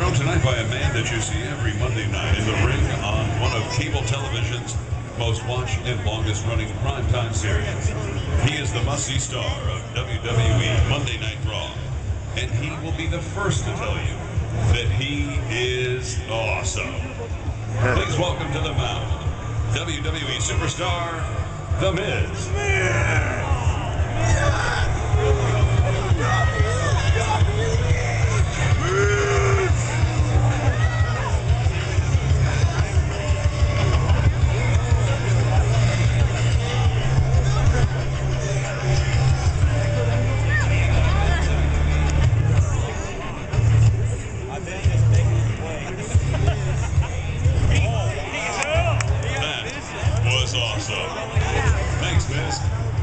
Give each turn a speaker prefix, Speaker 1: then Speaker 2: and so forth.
Speaker 1: Shown tonight by a man that you see every Monday night in the ring on one of cable television's most watched and longest running primetime series. He is the must-see star of WWE Monday Night Raw, and he will be the first to tell you that he is awesome. Please welcome to the mound, WWE superstar, The Miz. awesome. Thanks, Miz.